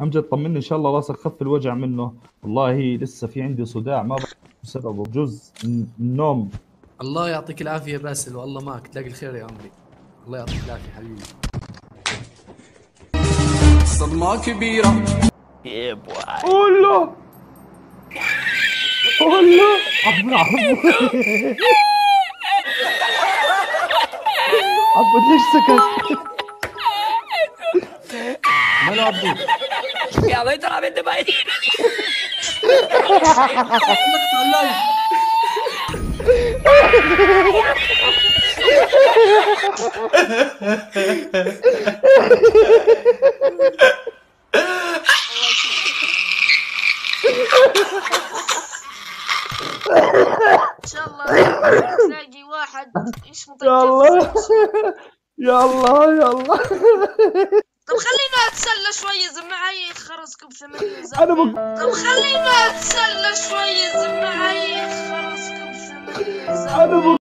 امجد طمني إن شاء الله راسك خف الوجع منه. والله لسه في عندي صداع ما بعرف بسببه. بجوز النوم. الله يعطيك العافية باسل والله معك. تلاقي الخير يا عمري. الله يعطيك العافية حبيبي. صدمة كبيرة. قول له قول له عبود عبود ليش سكت؟ ماله عبود Ya voy solamente para decir. إن شاء الله تلاقي واحد اسمه يا الله يا الله يا الله طب خلينا اتسلى شوي اذا معي خرزكم ثمانية أنا زلمة بق... طب خلينا أتسلى شوي اذا معي خرزكم ثمانية أنا بق...